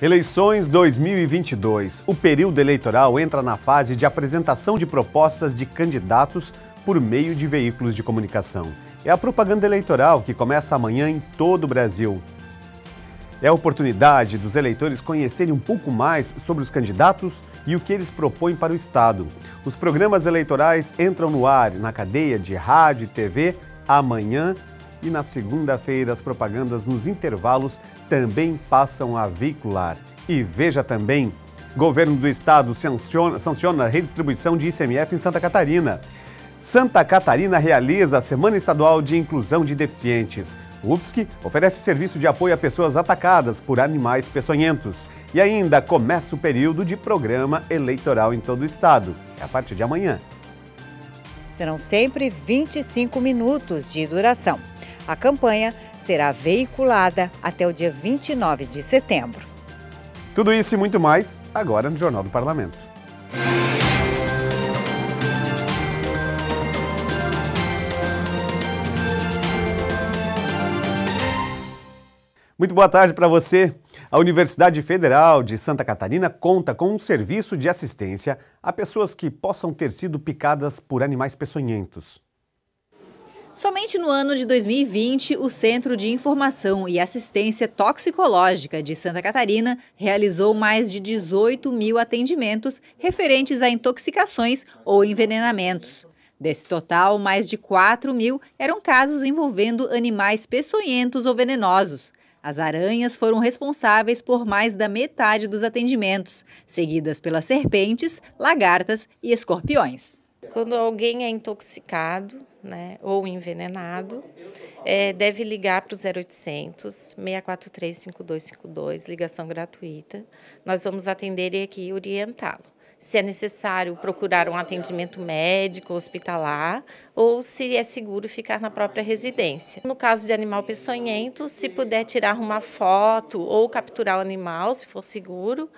Eleições 2022. O período eleitoral entra na fase de apresentação de propostas de candidatos por meio de veículos de comunicação. É a propaganda eleitoral que começa amanhã em todo o Brasil. É a oportunidade dos eleitores conhecerem um pouco mais sobre os candidatos e o que eles propõem para o Estado. Os programas eleitorais entram no ar na cadeia de rádio e TV amanhã e na segunda-feira as propagandas nos intervalos também passam a veicular. E veja também, governo do estado sanciona, sanciona a redistribuição de ICMS em Santa Catarina. Santa Catarina realiza a Semana Estadual de Inclusão de Deficientes. UFSC oferece serviço de apoio a pessoas atacadas por animais peçonhentos. E ainda começa o período de programa eleitoral em todo o estado. É a partir de amanhã. Serão sempre 25 minutos de duração. A campanha será veiculada até o dia 29 de setembro. Tudo isso e muito mais agora no Jornal do Parlamento. Muito boa tarde para você. A Universidade Federal de Santa Catarina conta com um serviço de assistência a pessoas que possam ter sido picadas por animais peçonhentos. Somente no ano de 2020, o Centro de Informação e Assistência Toxicológica de Santa Catarina realizou mais de 18 mil atendimentos referentes a intoxicações ou envenenamentos. Desse total, mais de 4 mil eram casos envolvendo animais peçonhentos ou venenosos. As aranhas foram responsáveis por mais da metade dos atendimentos, seguidas pelas serpentes, lagartas e escorpiões. Quando alguém é intoxicado, né, ou envenenado, é, deve ligar para o 0800 643 5252, ligação gratuita. Nós vamos atender e aqui orientá-lo. Se é necessário procurar um atendimento médico, hospitalar, ou se é seguro ficar na própria residência. No caso de animal peçonhento, se puder tirar uma foto ou capturar o animal, se for seguro,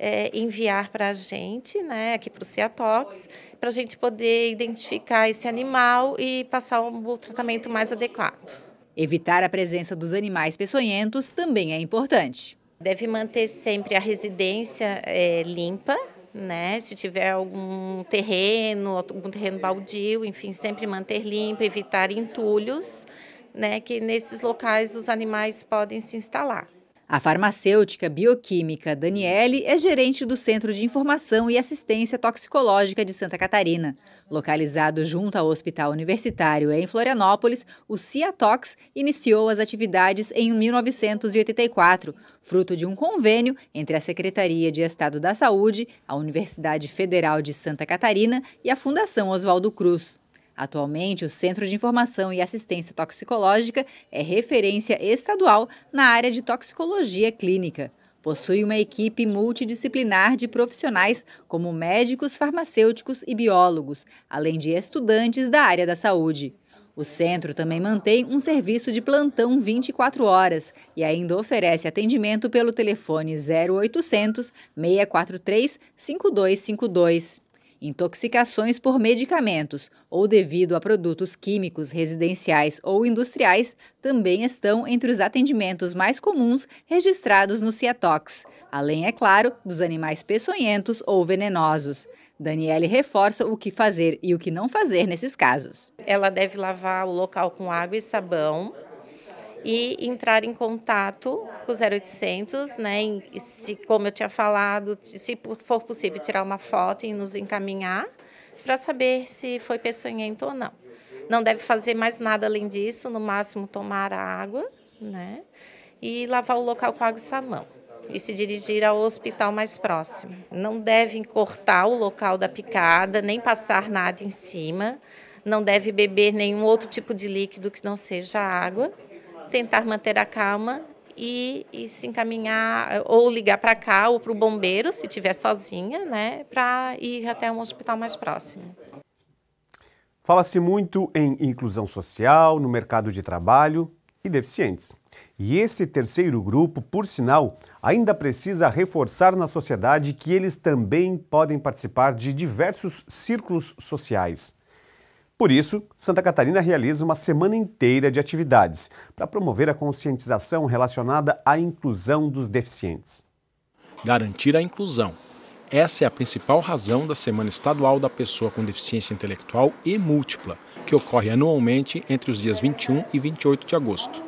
é, enviar para a gente, né, aqui para o Ciatox, para a gente poder identificar esse animal e passar o tratamento mais adequado. Evitar a presença dos animais peçonhentos também é importante. Deve manter sempre a residência é, limpa, né? Se tiver algum terreno, algum terreno baldio, enfim, sempre manter limpo, evitar entulhos, né? Que nesses locais os animais podem se instalar. A farmacêutica bioquímica Daniele é gerente do Centro de Informação e Assistência Toxicológica de Santa Catarina. Localizado junto ao Hospital Universitário em Florianópolis, o CIATOX iniciou as atividades em 1984, fruto de um convênio entre a Secretaria de Estado da Saúde, a Universidade Federal de Santa Catarina e a Fundação Oswaldo Cruz. Atualmente, o Centro de Informação e Assistência Toxicológica é referência estadual na área de toxicologia clínica. Possui uma equipe multidisciplinar de profissionais como médicos, farmacêuticos e biólogos, além de estudantes da área da saúde. O centro também mantém um serviço de plantão 24 horas e ainda oferece atendimento pelo telefone 0800 643 5252. Intoxicações por medicamentos ou devido a produtos químicos residenciais ou industriais também estão entre os atendimentos mais comuns registrados no Ciatox, além, é claro, dos animais peçonhentos ou venenosos. Daniele reforça o que fazer e o que não fazer nesses casos. Ela deve lavar o local com água e sabão e entrar em contato com o 0800, né? E se, como eu tinha falado, se for possível tirar uma foto e nos encaminhar para saber se foi peçonhento ou não. Não deve fazer mais nada além disso, no máximo tomar água, né? E lavar o local com água e sabão. E se dirigir ao hospital mais próximo. Não devem cortar o local da picada, nem passar nada em cima. Não deve beber nenhum outro tipo de líquido que não seja água tentar manter a calma e, e se encaminhar ou ligar para cá ou para o bombeiro, se estiver sozinha, né, para ir até um hospital mais próximo. Fala-se muito em inclusão social, no mercado de trabalho e deficientes. E esse terceiro grupo, por sinal, ainda precisa reforçar na sociedade que eles também podem participar de diversos círculos sociais. Por isso, Santa Catarina realiza uma semana inteira de atividades para promover a conscientização relacionada à inclusão dos deficientes. garantir a inclusão. Essa é a principal razão da Semana Estadual da Pessoa com Deficiência Intelectual e Múltipla, que ocorre anualmente entre os dias 21 e 28 de agosto.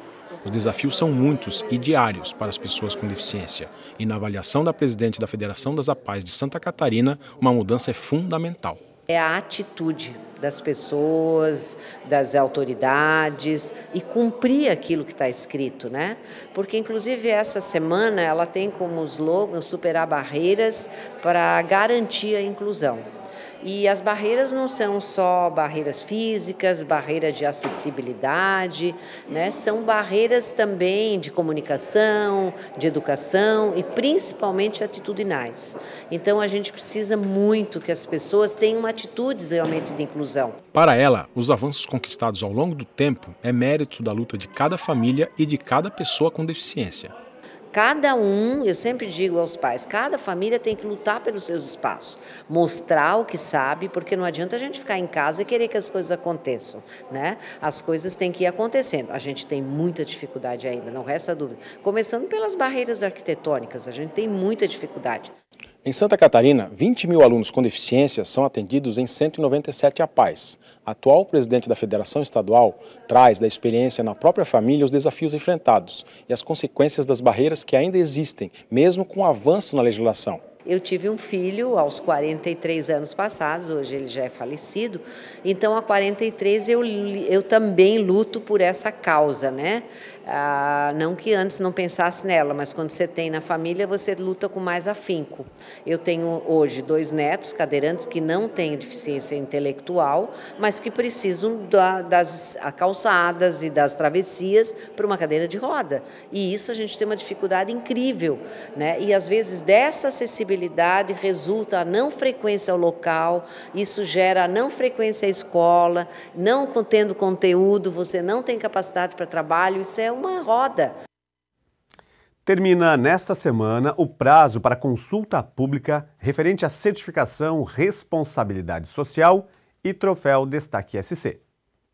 Os desafios são muitos e diários para as pessoas com deficiência, e na avaliação da presidente da Federação das APAES de Santa Catarina, uma mudança é fundamental. É a atitude das pessoas, das autoridades e cumprir aquilo que está escrito, né? Porque inclusive essa semana ela tem como slogan superar barreiras para garantir a inclusão. E as barreiras não são só barreiras físicas, barreiras de acessibilidade, né? são barreiras também de comunicação, de educação e principalmente atitudinais. Então a gente precisa muito que as pessoas tenham atitudes realmente de inclusão. Para ela, os avanços conquistados ao longo do tempo é mérito da luta de cada família e de cada pessoa com deficiência. Cada um, eu sempre digo aos pais, cada família tem que lutar pelos seus espaços, mostrar o que sabe, porque não adianta a gente ficar em casa e querer que as coisas aconteçam, né? As coisas têm que ir acontecendo. A gente tem muita dificuldade ainda, não resta dúvida. Começando pelas barreiras arquitetônicas, a gente tem muita dificuldade. Em Santa Catarina, 20 mil alunos com deficiência são atendidos em 197 APAES. Atual presidente da Federação Estadual traz da experiência na própria família os desafios enfrentados e as consequências das barreiras que ainda existem, mesmo com o avanço na legislação. Eu tive um filho aos 43 anos passados, hoje ele já é falecido, então há 43 eu, eu também luto por essa causa, né? Ah, não que antes não pensasse nela, mas quando você tem na família, você luta com mais afinco. Eu tenho hoje dois netos cadeirantes que não têm deficiência intelectual, mas que precisam da, das calçadas e das travessias para uma cadeira de roda. E isso a gente tem uma dificuldade incrível. Né? E às vezes dessa acessibilidade resulta a não frequência ao local, isso gera a não frequência à escola, não tendo conteúdo, você não tem capacidade para trabalho, isso é uma roda. Termina nesta semana o prazo para consulta pública referente à certificação Responsabilidade Social e Troféu Destaque SC.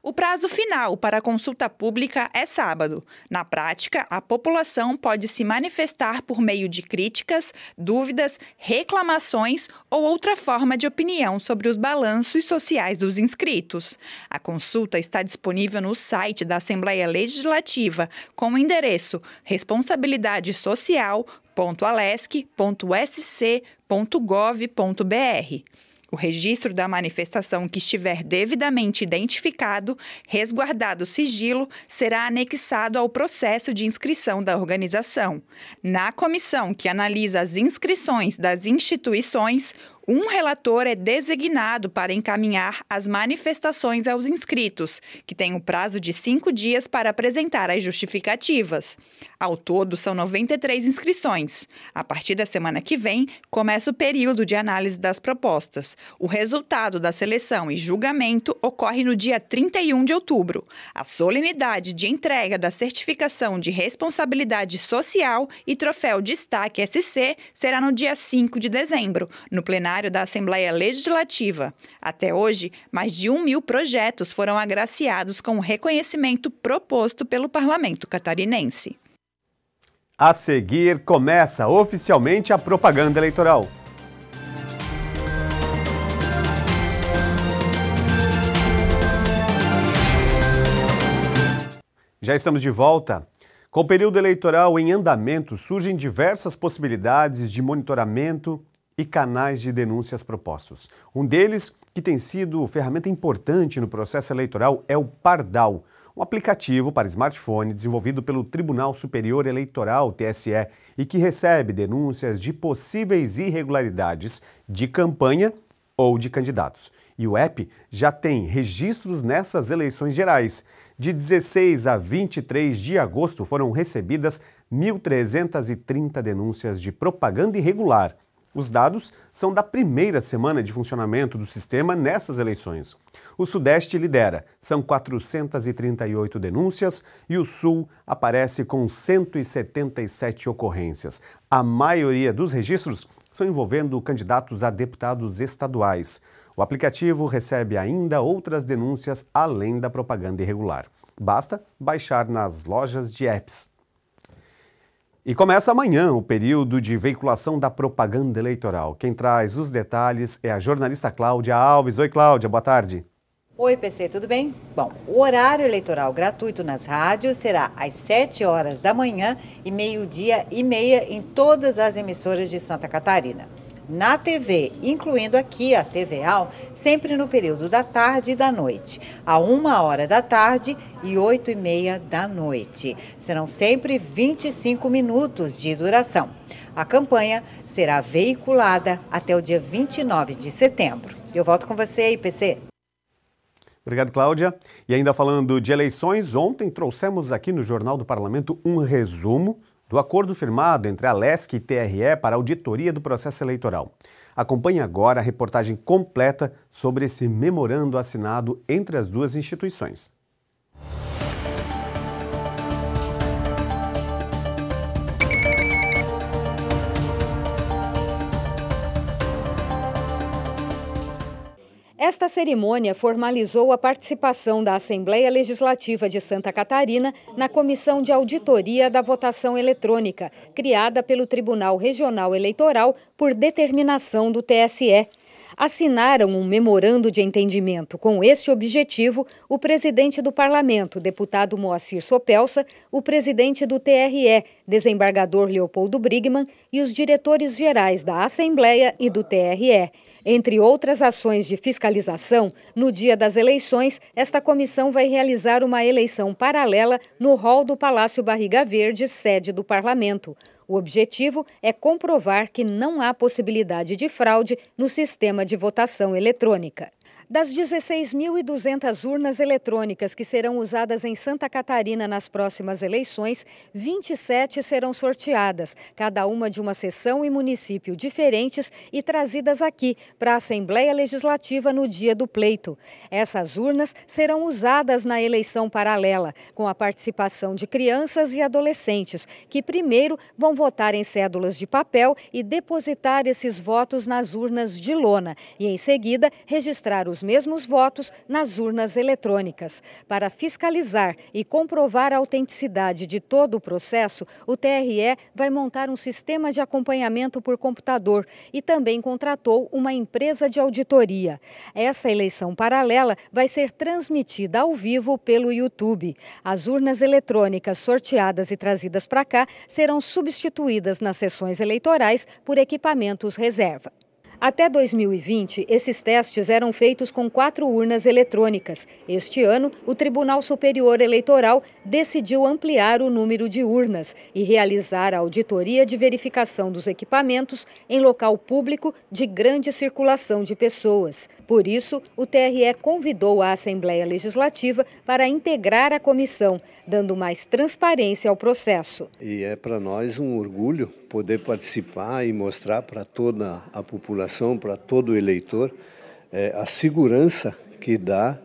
O prazo final para a consulta pública é sábado. Na prática, a população pode se manifestar por meio de críticas, dúvidas, reclamações ou outra forma de opinião sobre os balanços sociais dos inscritos. A consulta está disponível no site da Assembleia Legislativa com o endereço responsabilidadesocial.alesc.sc.gov.br. O registro da manifestação que estiver devidamente identificado, resguardado o sigilo, será anexado ao processo de inscrição da organização. Na comissão que analisa as inscrições das instituições, um relator é designado para encaminhar as manifestações aos inscritos, que têm o prazo de cinco dias para apresentar as justificativas. Ao todo, são 93 inscrições. A partir da semana que vem, começa o período de análise das propostas. O resultado da seleção e julgamento ocorre no dia 31 de outubro. A solenidade de entrega da certificação de responsabilidade social e troféu Destaque SC será no dia 5 de dezembro, no plenário plenário da Assembleia Legislativa. Até hoje, mais de um mil projetos foram agraciados com o reconhecimento proposto pelo parlamento catarinense. A seguir, começa oficialmente a propaganda eleitoral. Já estamos de volta. Com o período eleitoral em andamento, surgem diversas possibilidades de monitoramento e canais de denúncias propostos. Um deles, que tem sido ferramenta importante no processo eleitoral, é o Pardal, um aplicativo para smartphone desenvolvido pelo Tribunal Superior Eleitoral, TSE, e que recebe denúncias de possíveis irregularidades de campanha ou de candidatos. E o app já tem registros nessas eleições gerais. De 16 a 23 de agosto foram recebidas 1.330 denúncias de propaganda irregular os dados são da primeira semana de funcionamento do sistema nessas eleições. O Sudeste lidera, são 438 denúncias e o Sul aparece com 177 ocorrências. A maioria dos registros são envolvendo candidatos a deputados estaduais. O aplicativo recebe ainda outras denúncias além da propaganda irregular. Basta baixar nas lojas de apps. E começa amanhã o período de veiculação da propaganda eleitoral. Quem traz os detalhes é a jornalista Cláudia Alves. Oi, Cláudia, boa tarde. Oi, PC, tudo bem? Bom, o horário eleitoral gratuito nas rádios será às 7 horas da manhã e meio-dia e meia em todas as emissoras de Santa Catarina na TV, incluindo aqui a TVAL, sempre no período da tarde e da noite, a uma hora da tarde e oito e meia da noite. Serão sempre 25 minutos de duração. A campanha será veiculada até o dia 29 de setembro. Eu volto com você aí, PC. Obrigado, Cláudia. E ainda falando de eleições, ontem trouxemos aqui no Jornal do Parlamento um resumo do acordo firmado entre a LESC e TRE para auditoria do processo eleitoral. Acompanhe agora a reportagem completa sobre esse memorando assinado entre as duas instituições. Esta cerimônia formalizou a participação da Assembleia Legislativa de Santa Catarina na Comissão de Auditoria da Votação Eletrônica, criada pelo Tribunal Regional Eleitoral por determinação do TSE assinaram um memorando de entendimento com este objetivo o presidente do Parlamento, deputado Moacir Sopelsa, o presidente do TRE, desembargador Leopoldo Brigman, e os diretores gerais da Assembleia e do TRE. Entre outras ações de fiscalização, no dia das eleições, esta comissão vai realizar uma eleição paralela no hall do Palácio Barriga Verde, sede do Parlamento. O objetivo é comprovar que não há possibilidade de fraude no sistema de votação eletrônica. Das 16.200 urnas eletrônicas que serão usadas em Santa Catarina nas próximas eleições, 27 serão sorteadas, cada uma de uma seção e município diferentes e trazidas aqui para a Assembleia Legislativa no dia do pleito. Essas urnas serão usadas na eleição paralela, com a participação de crianças e adolescentes, que primeiro vão votar em cédulas de papel e depositar esses votos nas urnas de lona e, em seguida, registrar os os mesmos votos nas urnas eletrônicas. Para fiscalizar e comprovar a autenticidade de todo o processo, o TRE vai montar um sistema de acompanhamento por computador e também contratou uma empresa de auditoria. Essa eleição paralela vai ser transmitida ao vivo pelo YouTube. As urnas eletrônicas sorteadas e trazidas para cá serão substituídas nas sessões eleitorais por equipamentos reserva. Até 2020, esses testes eram feitos com quatro urnas eletrônicas. Este ano, o Tribunal Superior Eleitoral decidiu ampliar o número de urnas e realizar a auditoria de verificação dos equipamentos em local público de grande circulação de pessoas. Por isso, o TRE convidou a Assembleia Legislativa para integrar a comissão, dando mais transparência ao processo. E é para nós um orgulho poder participar e mostrar para toda a população, para todo eleitor, é, a segurança que dá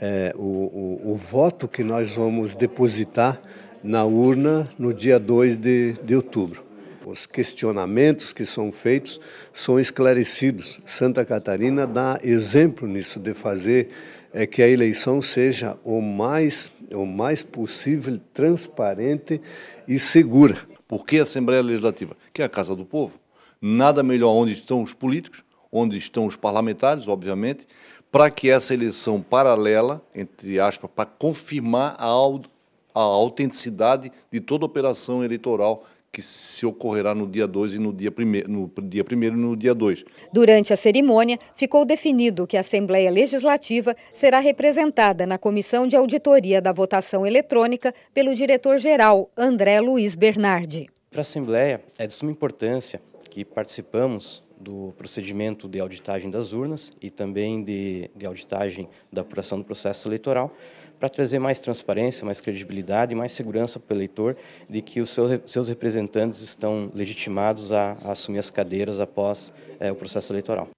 é, o, o, o, voto que nós vamos depositar na urna no dia 2 de, de outubro. Os questionamentos que são feitos são esclarecidos. Santa Catarina dá exemplo nisso, de fazer é, que a eleição seja o mais, o mais possível transparente e segura. Por que a Assembleia Legislativa? Que é a Casa do Povo. Nada melhor onde estão os políticos, onde estão os parlamentares, obviamente, para que essa eleição paralela, entre aspas, para confirmar a, a autenticidade de toda operação eleitoral que se ocorrerá no dia 2 e no dia 1 no dia primeiro e no dia 2. Durante a cerimônia, ficou definido que a Assembleia Legislativa será representada na Comissão de Auditoria da Votação Eletrônica pelo diretor-geral André Luiz Bernardi. Para a Assembleia, é de suma importância que participamos do procedimento de auditagem das urnas e também de, de auditagem da apuração do processo eleitoral, para trazer mais transparência, mais credibilidade e mais segurança para o eleitor de que os seus, seus representantes estão legitimados a, a assumir as cadeiras após é, o processo eleitoral.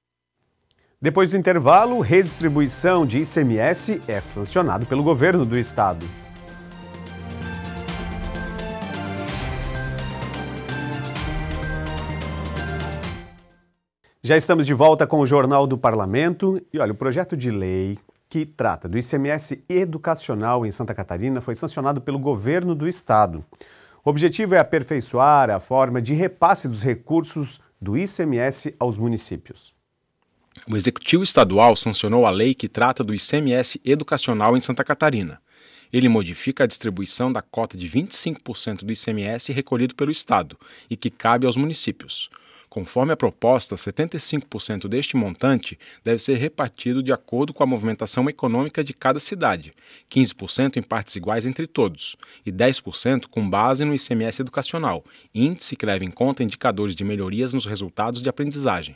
Depois do intervalo, redistribuição de ICMS é sancionado pelo governo do estado. Já estamos de volta com o Jornal do Parlamento e olha, o projeto de lei que trata do ICMS educacional em Santa Catarina foi sancionado pelo governo do estado. O objetivo é aperfeiçoar a forma de repasse dos recursos do ICMS aos municípios. O Executivo Estadual sancionou a lei que trata do ICMS educacional em Santa Catarina. Ele modifica a distribuição da cota de 25% do ICMS recolhido pelo Estado e que cabe aos municípios. Conforme a proposta, 75% deste montante deve ser repartido de acordo com a movimentação econômica de cada cidade, 15% em partes iguais entre todos e 10% com base no ICMS educacional, índice que leva em conta indicadores de melhorias nos resultados de aprendizagem.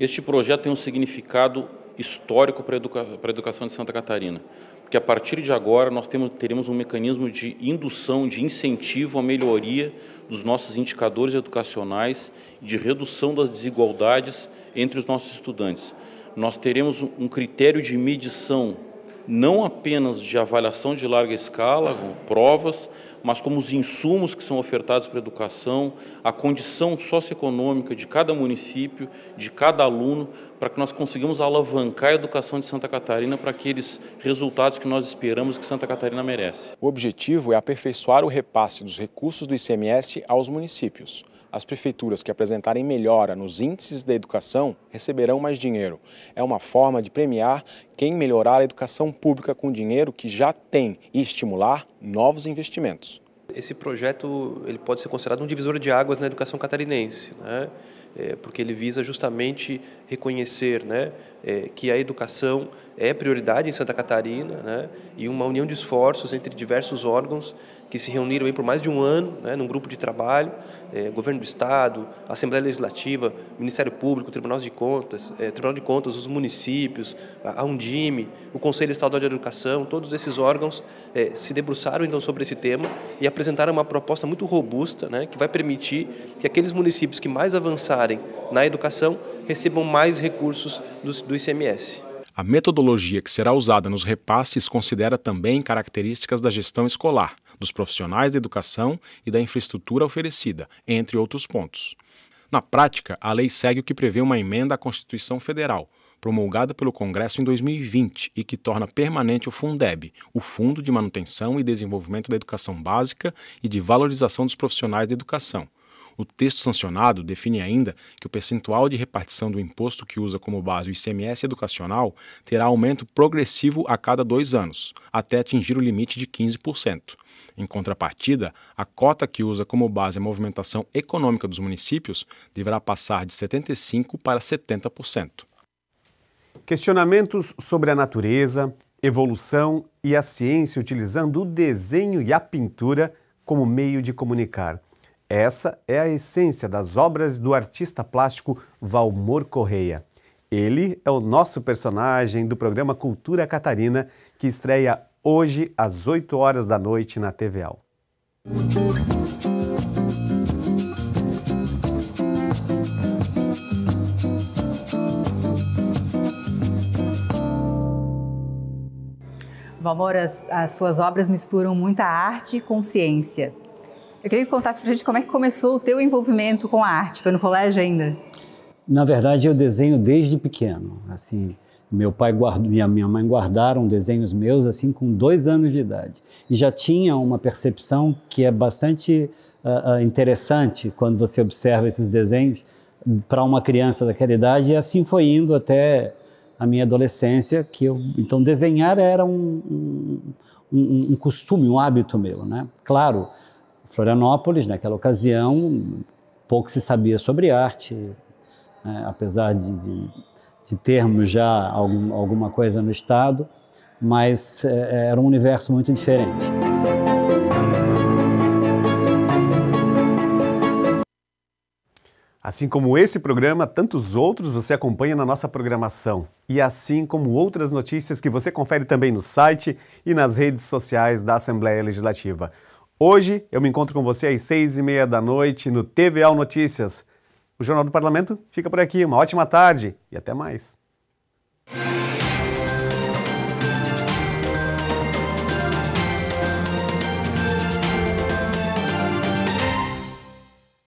Este projeto tem um significado histórico para a educa educação de Santa Catarina, porque a partir de agora nós temos, teremos um mecanismo de indução, de incentivo à melhoria dos nossos indicadores educacionais, de redução das desigualdades entre os nossos estudantes. Nós teremos um critério de medição não apenas de avaliação de larga escala, com provas, mas como os insumos que são ofertados para a educação, a condição socioeconômica de cada município, de cada aluno, para que nós consigamos alavancar a educação de Santa Catarina para aqueles resultados que nós esperamos que Santa Catarina merece. O objetivo é aperfeiçoar o repasse dos recursos do ICMS aos municípios. As prefeituras que apresentarem melhora nos índices da educação receberão mais dinheiro. É uma forma de premiar quem melhorar a educação pública com dinheiro que já tem e estimular novos investimentos. Esse projeto ele pode ser considerado um divisor de águas na educação catarinense. Né? é, porque ele visa justamente reconhecer né, é, que a educação é prioridade em Santa Catarina né, e uma união de esforços entre diversos órgãos que se reuniram aí por mais de um ano né, num grupo de trabalho, é, Governo do Estado, Assembleia Legislativa, Ministério Público, Tribunal de Contas, é, Tribunal de Contas, os municípios, a Undime, o Conselho Estadual de Educação, todos esses órgãos é, se debruçaram então sobre esse tema e apresentaram uma proposta muito robusta né, que vai permitir que aqueles municípios que mais avançarem na educação recebam mais recursos do, do ICMS. A metodologia que será usada nos repasses considera também características da gestão escolar, dos profissionais da educação e da infraestrutura oferecida, entre outros pontos. Na prática, a lei segue o que prevê uma emenda à Constituição Federal, promulgada pelo Congresso em 2020 e que torna permanente o Fundeb, o Fundo de Manutenção e Desenvolvimento da Educação Básica e de Valorização dos Profissionais da Educação, o texto sancionado define ainda que o percentual de repartição do imposto que usa como base o ICMS educacional terá aumento progressivo a cada dois anos, até atingir o limite de 15%. Em contrapartida, a cota que usa como base a movimentação econômica dos municípios deverá passar de 75% para 70%. Questionamentos sobre a natureza, evolução e a ciência utilizando o desenho e a pintura como meio de comunicar. Essa é a essência das obras do artista plástico Valmor Correia. Ele é o nosso personagem do programa Cultura Catarina, que estreia hoje às 8 horas da noite na TVAL. Valmor, as, as suas obras misturam muita arte e consciência. Eu queria que contasse a gente como é que começou o teu envolvimento com a arte. Foi no colégio ainda? Na verdade, eu desenho desde pequeno. Assim, meu pai e a minha mãe guardaram desenhos meus assim com dois anos de idade e já tinha uma percepção que é bastante uh, interessante quando você observa esses desenhos para uma criança daquela idade e assim foi indo até a minha adolescência que eu então desenhar era um, um, um costume, um hábito meu, né? Claro Florianópolis, naquela ocasião, pouco se sabia sobre arte, né? apesar de, de, de, termos já algum, alguma coisa no Estado, mas é, era um universo muito diferente. Assim como esse programa, tantos outros você acompanha na nossa programação. E assim como outras notícias que você confere também no site e nas redes sociais da Assembleia Legislativa. Hoje eu me encontro com você às seis e meia da noite no TVL Notícias. O Jornal do Parlamento fica por aqui. Uma ótima tarde e até mais.